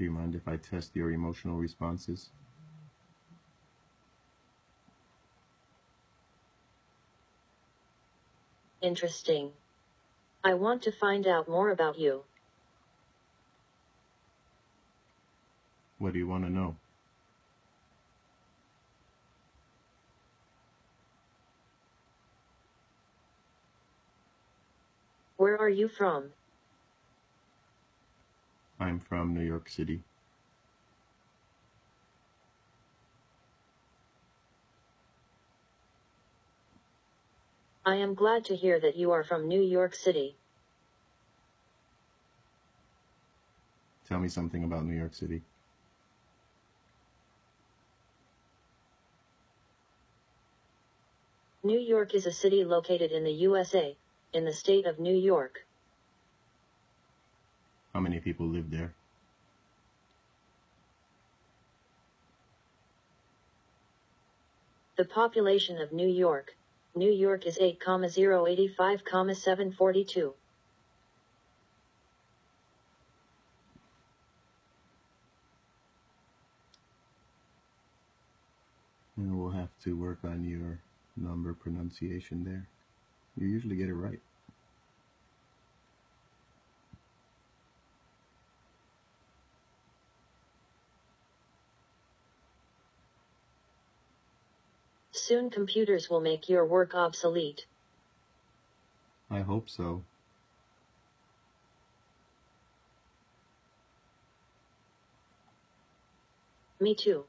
Do you mind if I test your emotional responses? Interesting. I want to find out more about you. What do you want to know? Where are you from? I'm from New York City. I am glad to hear that you are from New York City. Tell me something about New York City. New York is a city located in the USA, in the state of New York. How many people live there? The population of New York, New York is 8,085,742. And we'll have to work on your number pronunciation there. You usually get it right. Soon computers will make your work obsolete. I hope so. Me too.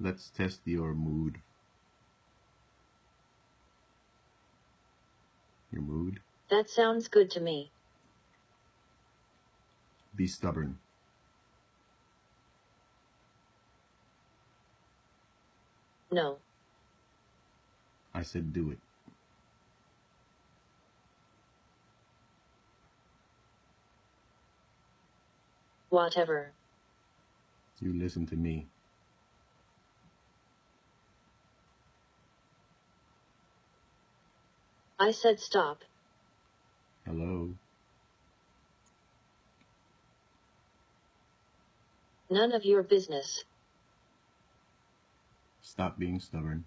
Let's test your mood. Your mood? That sounds good to me. Be stubborn. No. I said do it. Whatever. You listen to me. I said stop. Hello? None of your business. Stop being stubborn.